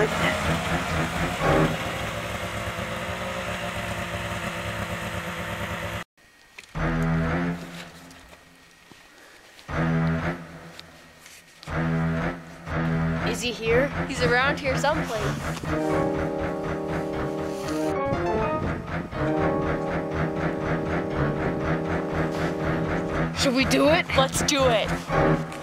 Is he here? He's around here someplace. Should we do it? Let's do it.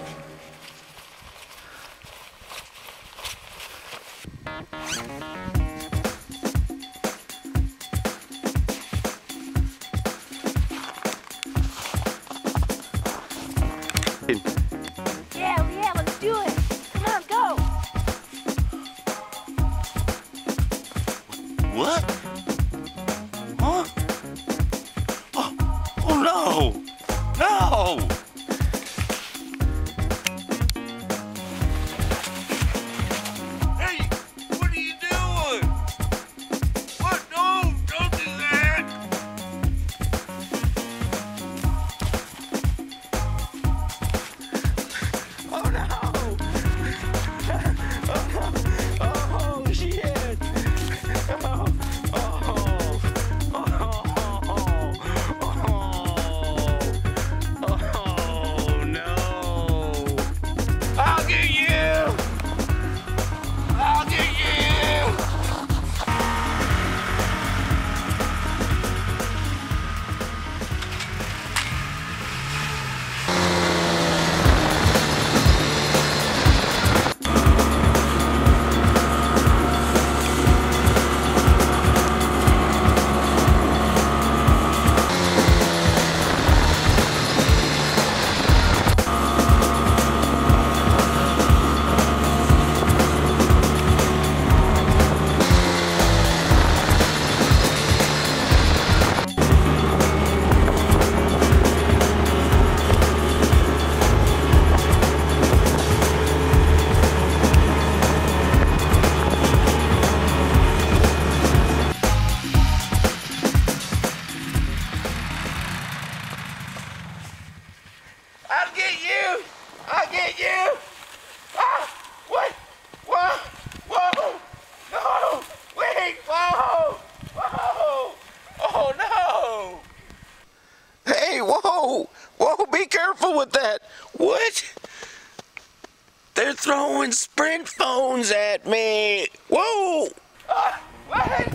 What? Huh? Oh, oh no! No! I'll get you! I'll get you! Ah! What? Whoa! Whoa! No! Wait! Whoa! Whoa! Oh no! Hey, whoa! Whoa, be careful with that! What? They're throwing sprint phones at me! Whoa! Ah! What?